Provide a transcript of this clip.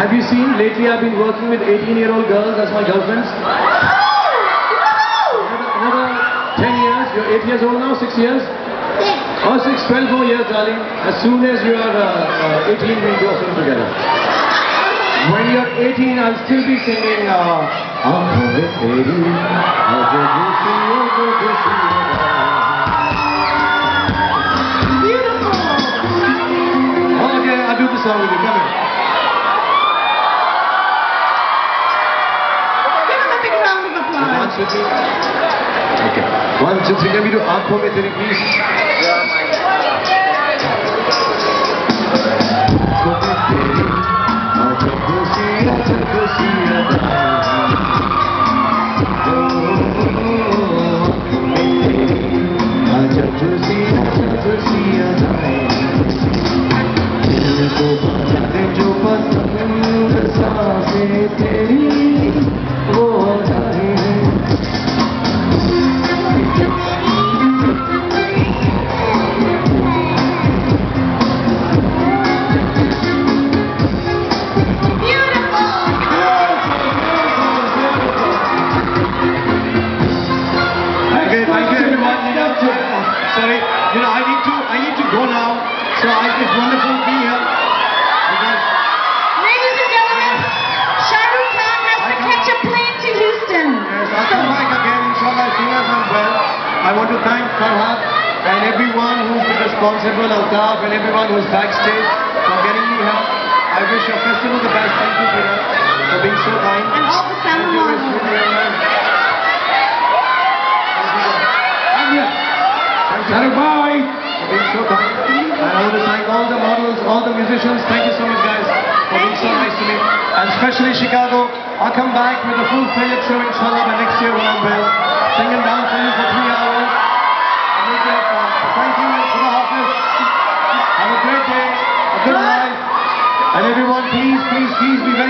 have you seen? Lately I've been working with 18-year-old girls as my girlfriends. Another 10 years. You're 8 years old now? 6 years? 6. Or 6, 12 more years, darling. As soon as you are uh, uh, 18, we'll go film together. When you're 18, I'll still be singing, uh, I'll you. Beautiful! Okay, I'll do the song with you. One, two, three. Okay. One, two, three. Can we do Aankhon Mein Teri, please? Yeah, my जो पसंद साँसें तेरी You know, uh, sorry, you know, I need to, I need to go now. So I, it's wonderful being here. Because Ladies and gentlemen, Shah Rukh Khan has to catch a plane to Houston. yes, I'll come back again, inshallah, as soon as I'm well. I want to thank Farhad and everyone who's been responsible, Altaf and everyone who's backstage for getting me here. I wish your festival the best. Thank you, Peter, for being so kind. And all the Thank Salma you, Miss models. Ruby Ammar. Thank you. Thank you. For being so kind. And I want to thank all the models, all the musicians. Thank you so much, guys, for being so nice to me. And especially Chicago. I'll come back with a full fledged show, inshallah, by next year when I'm well. Sing and dance for you for three hours. And make you have fun. Thank you and Khuda Hafiz. Have a great day, a good life. And everyone, please, please, please be very